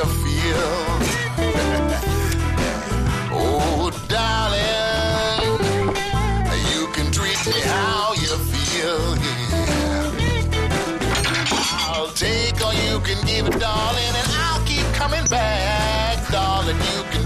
Oh, darling, you can treat me how you feel. I'll take all you can give, darling, and I'll keep coming back, darling. You can